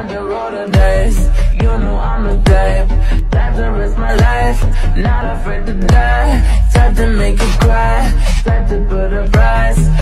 Time the roll the dice You know I'm the type Time to risk my life. Not afraid to die. Time to make you cry. Time to put a price.